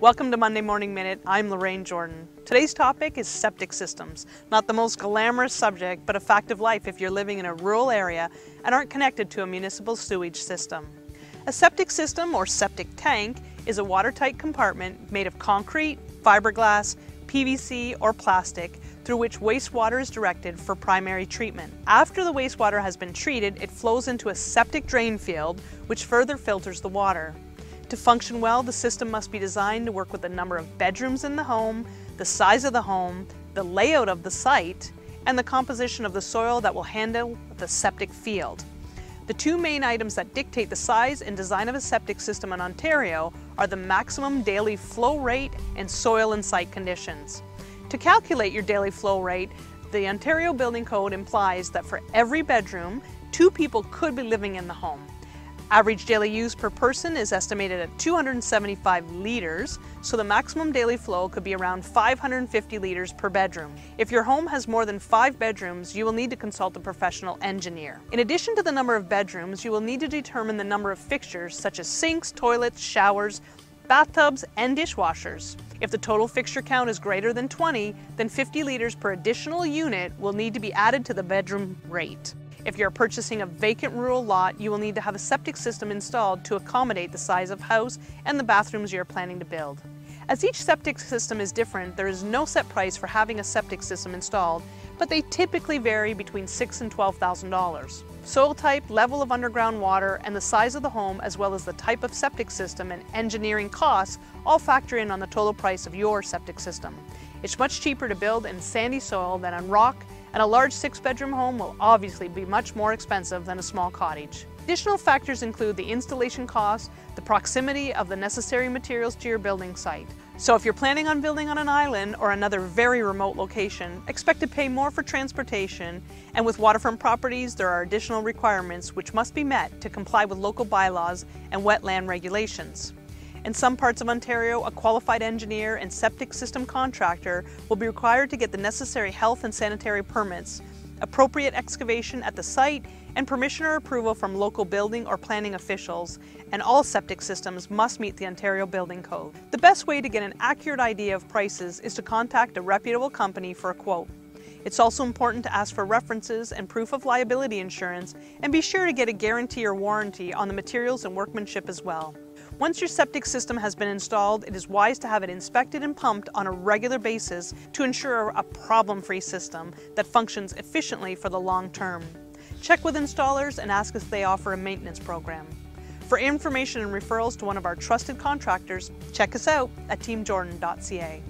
Welcome to Monday Morning Minute. I'm Lorraine Jordan. Today's topic is septic systems. Not the most glamorous subject, but a fact of life if you're living in a rural area and aren't connected to a municipal sewage system. A septic system or septic tank is a watertight compartment made of concrete, fiberglass, PVC, or plastic through which wastewater is directed for primary treatment. After the wastewater has been treated, it flows into a septic drain field, which further filters the water. To function well, the system must be designed to work with the number of bedrooms in the home, the size of the home, the layout of the site, and the composition of the soil that will handle the septic field. The two main items that dictate the size and design of a septic system in Ontario are the maximum daily flow rate and soil and site conditions. To calculate your daily flow rate, the Ontario Building Code implies that for every bedroom, two people could be living in the home. Average daily use per person is estimated at 275 liters, so the maximum daily flow could be around 550 liters per bedroom. If your home has more than five bedrooms, you will need to consult a professional engineer. In addition to the number of bedrooms, you will need to determine the number of fixtures such as sinks, toilets, showers, bathtubs, and dishwashers. If the total fixture count is greater than 20, then 50 liters per additional unit will need to be added to the bedroom rate. If you're purchasing a vacant rural lot, you will need to have a septic system installed to accommodate the size of house and the bathrooms you are planning to build. As each septic system is different, there is no set price for having a septic system installed, but they typically vary between 6 and $12,000. Soil type, level of underground water, and the size of the home, as well as the type of septic system and engineering costs, all factor in on the total price of your septic system. It's much cheaper to build in sandy soil than on rock, and a large six-bedroom home will obviously be much more expensive than a small cottage. Additional factors include the installation cost, the proximity of the necessary materials to your building site. So if you're planning on building on an island or another very remote location, expect to pay more for transportation, and with waterfront properties there are additional requirements which must be met to comply with local bylaws and wetland regulations. In some parts of Ontario, a qualified engineer and septic system contractor will be required to get the necessary health and sanitary permits, appropriate excavation at the site, and permission or approval from local building or planning officials, and all septic systems must meet the Ontario Building Code. The best way to get an accurate idea of prices is to contact a reputable company for a quote. It's also important to ask for references and proof of liability insurance and be sure to get a guarantee or warranty on the materials and workmanship as well. Once your septic system has been installed, it is wise to have it inspected and pumped on a regular basis to ensure a problem-free system that functions efficiently for the long term. Check with installers and ask if they offer a maintenance program. For information and referrals to one of our trusted contractors, check us out at teamjordan.ca.